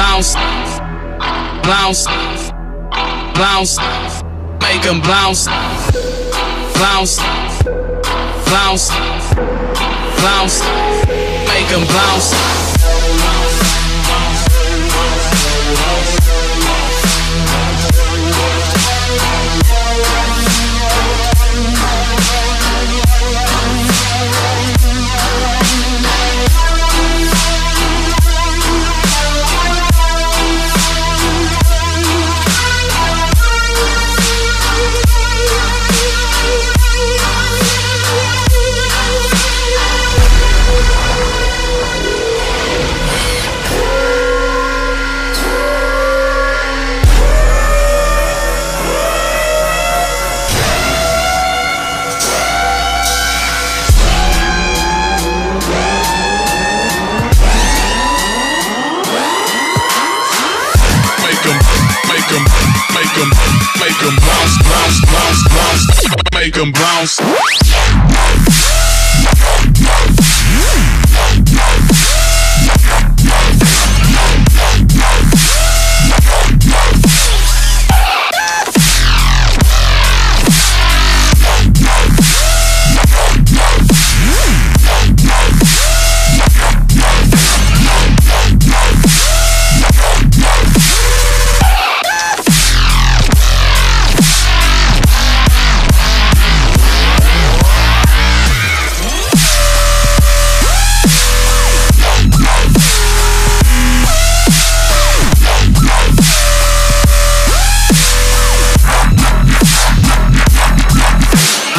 bounce, bounce, bounce, make 'em bounce, bounce, bounce, bounce, make 'em bounce. Make them bounce.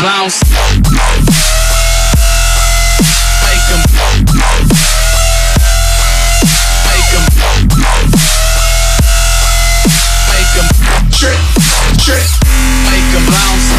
Bounce. Make 'em. Make 'em. Make 'em trip, trip. Make 'em bounce.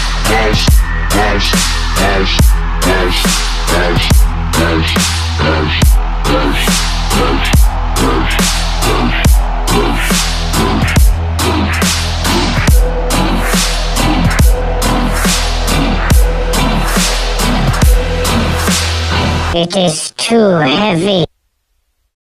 It is too heavy.